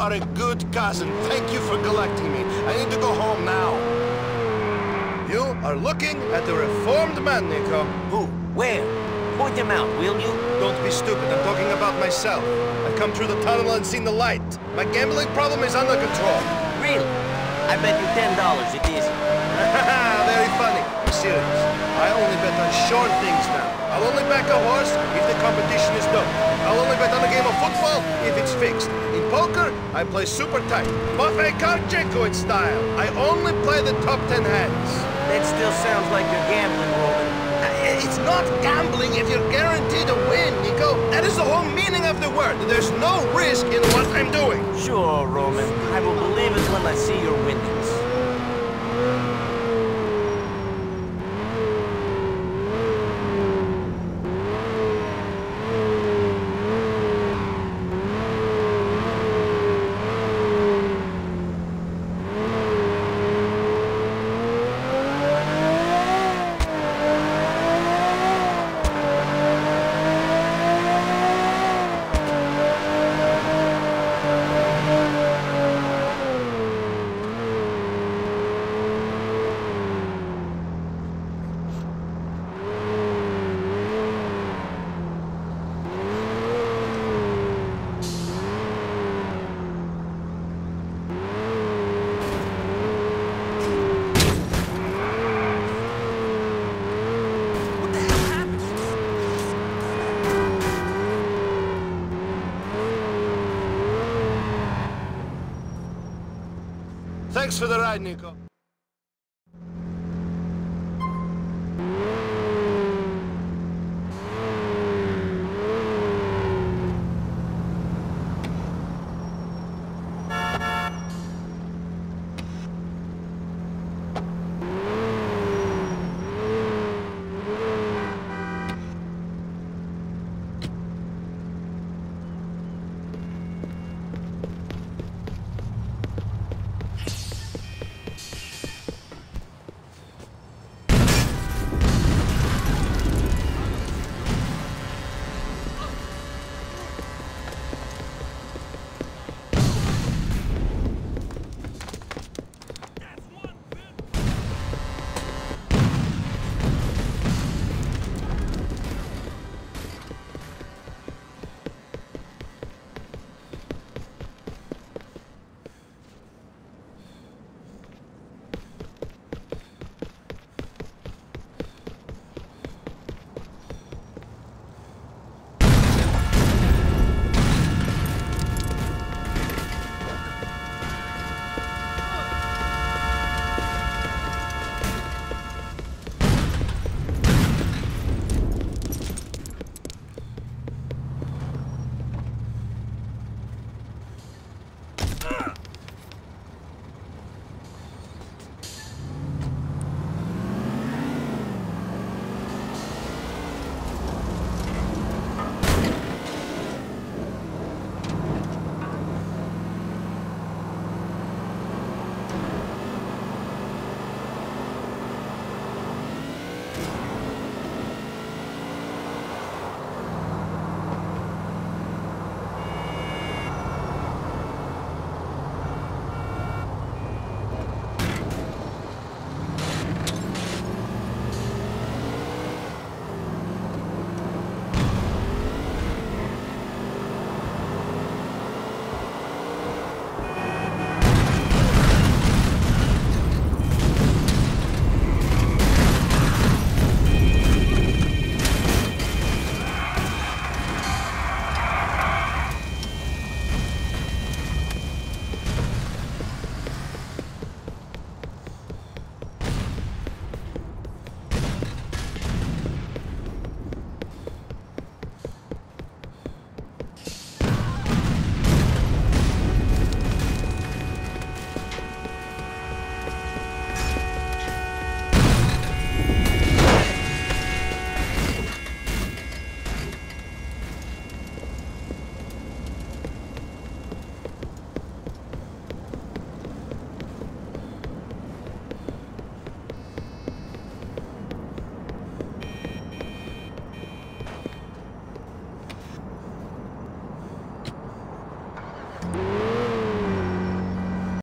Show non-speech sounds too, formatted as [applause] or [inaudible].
are a good cousin. Thank you for collecting me. I need to go home now. You are looking at a reformed man, Niko. Who? Where? Point him out, will you? Don't be stupid. I'm talking about myself. I've come through the tunnel and seen the light. My gambling problem is under control. Really? I bet you ten dollars it isn't. [laughs] I'm serious. I only bet on short things now. I'll only back a horse if the competition is done. I'll only bet on a game of football if it's fixed. In poker, I play super tight. Buffet Karchikoid style. I only play the top ten hands. That still sounds like you're gambling, Roman. Uh, It's not gambling if you're guaranteed to win, Niko. That is the whole meaning of the word. There's no risk in what I'm doing. Sure, Roman. I will believe it when I see your winnings. Thanks for the ride, Niko.